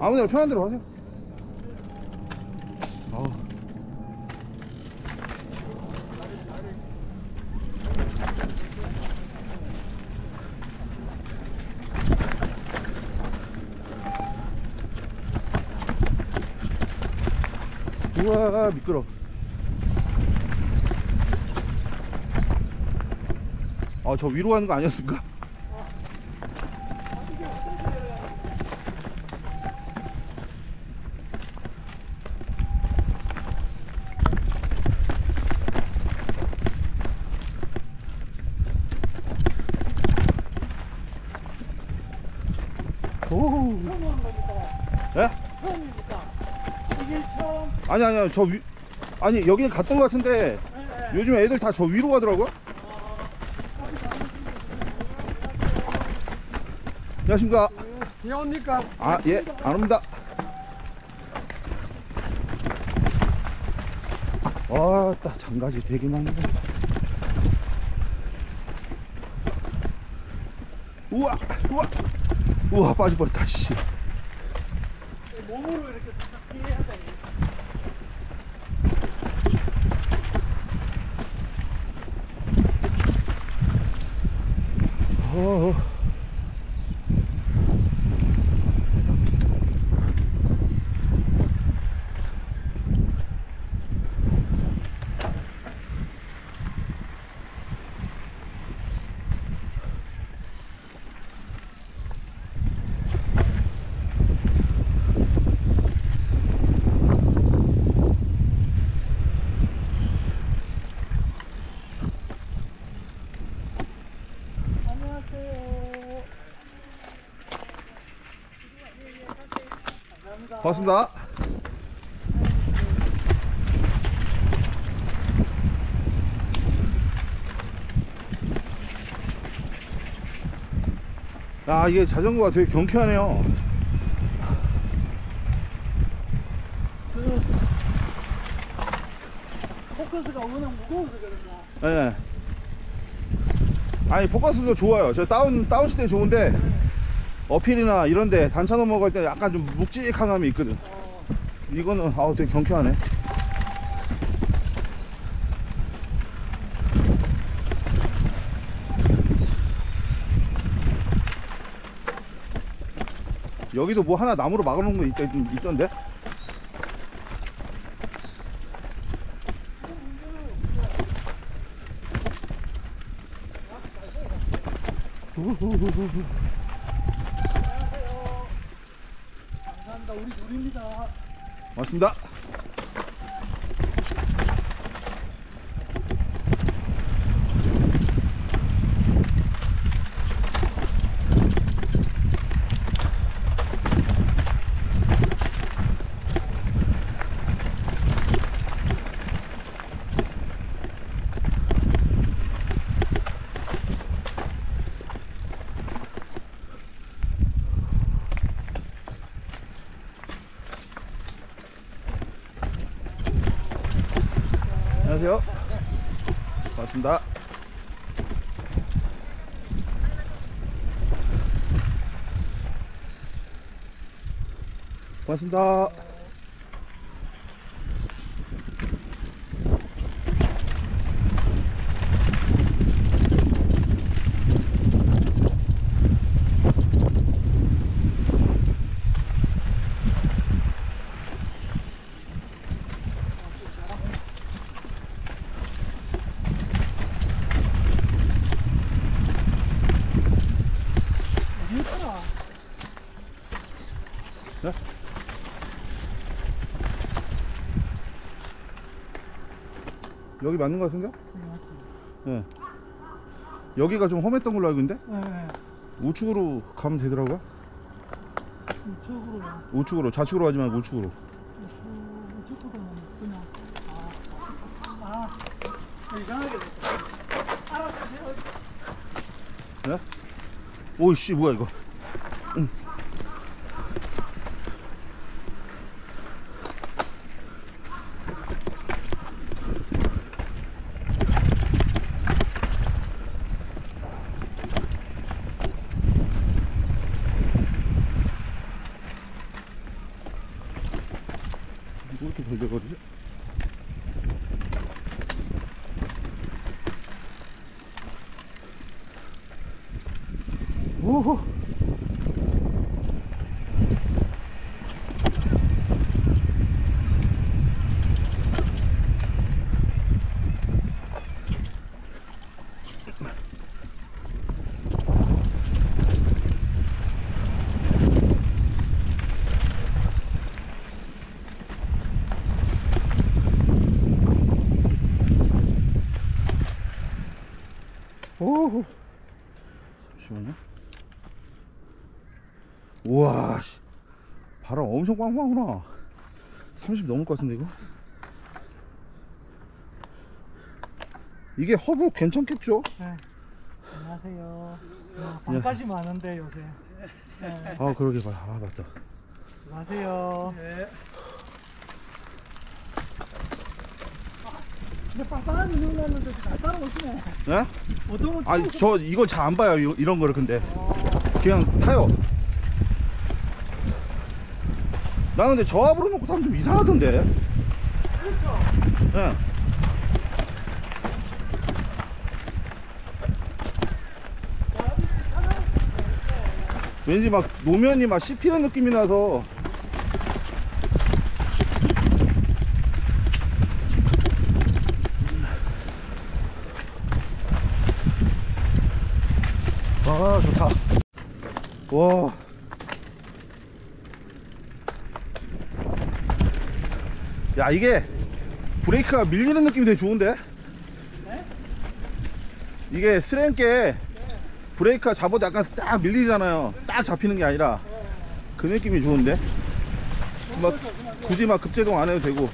아무 데나 편한 대로 하세요. 어우. 우와 미끄러. 아 저 위로 가는 거 아니었습니까? 오. 처음 오는 거니까. 예? 처음이니까. 이게 처음. 아니 아니요 저 위, 아니 여기는 갔던 것 같은데 예, 예. 요즘 애들 다 저 위로 가더라고요. 안녕하십니까. 비 옵니까? 아, 예, 안 옵니다. 와, 딱 장가지 되게 많네. 우와, 우와, 우와, 빠져버렸다, 씨. 몸으로 이렇게 탁 피해야 돼. 어, 어. 안녕하세요. 반갑습니다. 야, 이게 자전거가 되게 경쾌하네요. 그 포커스가 워낙 무거워서 그런가. 예. 아니, 포커스도 좋아요. 저 다운, 다운 시대 좋은데, 어필이나 이런데 단차 넘어갈 때 약간 좀 묵직한 감이 있거든. 어, 이거는, 아우, 되게 경쾌하네. 여기도 뭐 하나 나무로 막아놓은 거 있, 있, 있던데? 우후후후후. 안녕하세요. 감사합니다. 우리 둘입니다. 맞습니다. 안녕하세요. 반갑습니다. 반갑습니다. 어디 있더라? 네? 여기 맞는 것 같은데? 예. 여기가 좀 험했던 걸로 알고 있는데? 네. 우측으로 가면 되더라고요. 이쪽으로. 우측으로, 좌측으로 가지 말고 우측으로. 이쪽, 이쪽으로 그냥. 아, 아. 이상하게 됐어. 알아주세요. 네? 오이씨, 뭐야, 이거. 응. 오호 오호 잠시만요 우와 씨. 바람 엄청 꽝꽝하구나 30 넘을 것 같은데 이거 이게 허브 괜찮겠죠? 네. 안녕하세요. 아, 방까지 많은데 요새. 네. 아 그러게 봐. 아 맞다 안녕하세요. 근데 빵빵한 인형 났는데 잘 따라오시네. 예? 어떤 거 아니 저 이거 잘 안 봐요 이- 이런 거를 근데 그냥 타요 나 근데 저 앞으로 놓고 타면 좀 이상하던데 그렇죠. 예. 왠지 막 노면이 막 씹히는 느낌이 나서 아 좋다. 와. 야 이게 브레이크가 밀리는 느낌이 되게 좋은데? 네? 이게 스랭게 브레이크가 잡아도 약간 딱 밀리잖아요. 딱 잡히는 게 아니라. 그 느낌이 좋은데? 막 굳이 막 급제동 안 해도 되고